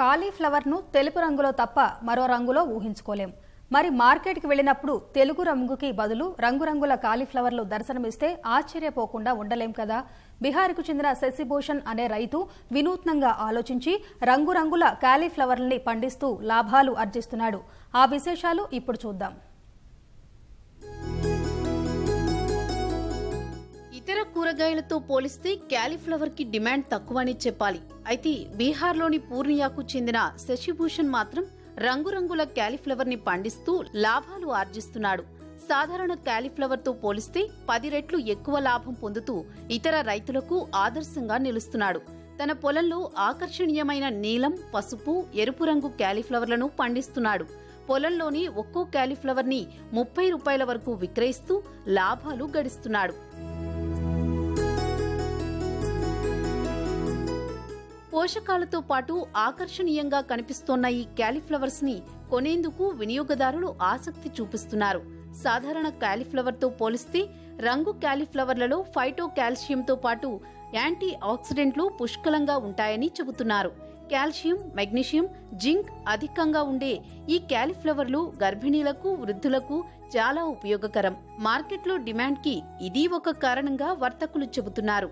కాలీఫ్లవర్ను తెలుపు రంగులో తప్ప మరో రంగులో ఊహించుకోలేం. మరి మార్కెట్కి వెళ్ళినప్పుడు తెలుగు రంగుకి బదులు రంగురంగుల కాలీఫ్లవర్లు దర్శనమిస్తే ఆశ్చర్యపోకుండా ఉండలేం కదా. బీహార్కు చెందిన శశిభూషణ్ అనే రైతు వినూత్నంగా ఆలోచించి రంగురంగుల కాలీఫ్లవర్లని పండిస్తూ లాభాలు ఆర్జిస్తున్నాడు ఆ విశేషాలు ఇప్పుడు చూద్దాం. కూరగాయలతో పోలిస్తే క్యాలీఫ్లవర్కి డిమాండ్ తక్కువని చెప్పాలి. అయితే బీహార్లోని పూర్ణియాకు చెందిన శశిభూషణ్ మాత్రం రంగురంగుల క్యాలీఫ్లవర్ని పండిస్తూ లాభాలు ఆర్జిస్తున్నాడు. సాధారణ క్యాలీఫ్లవర్తో పోలిస్తే పది రెట్లు ఎక్కువ లాభం పొందుతూ ఇతర రైతులకు ఆదర్శంగా నిలుస్తున్నాడు. తన పొలంలో ఆకర్షణీయమైన నీలం పసుపు ఎరుపు రంగు క్యాలీఫ్లవర్లను పండిస్తున్నాడు. పొలంలోని ఒక్కో క్యాలీఫ్లవర్ని ముప్పై రూపాయల వరకు విక్రయిస్తూ లాభాలు గడిస్తున్నాడు. పోషకాలతో పాటు ఆకర్షణీయంగా కనిపిస్తోన్న ఈ క్యాలీఫ్లవర్స్ని కొనేందుకు వినియోగదారులు ఆసక్తి చూపిస్తున్నారు. సాధారణ క్యాలీఫ్లవర్తో పోలిస్తే రంగు క్యాలీఫ్లవర్లలో ఫైటో కాల్షియంతో పాటు యాంటీ ఆక్సిడెంట్లు పుష్కలంగా ఉంటాయని చెబుతున్నారు. కాల్షియం మెగ్నీషియం జింక్ అధికంగా ఉండే ఈ క్యాలీఫ్లవర్లు గర్భిణీలకు వృద్ధులకు చాలా ఉపయోగకరం. మార్కెట్లో డిమాండ్కి ఇది ఒక కారణంగా వర్తకులు చెబుతున్నారు.